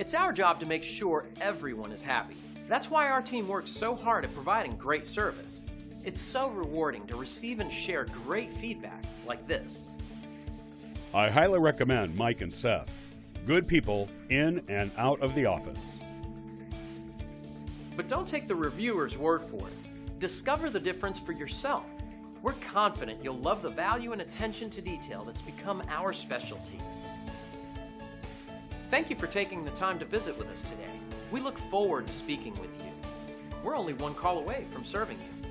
It's our job to make sure everyone is happy. That's why our team works so hard at providing great service. It's so rewarding to receive and share great feedback like this. I highly recommend Mike and Seth. Good people in and out of the office. But don't take the reviewer's word for it. Discover the difference for yourself. We're confident you'll love the value and attention to detail that's become our specialty. Thank you for taking the time to visit with us today. We look forward to speaking with you. We're only one call away from serving you.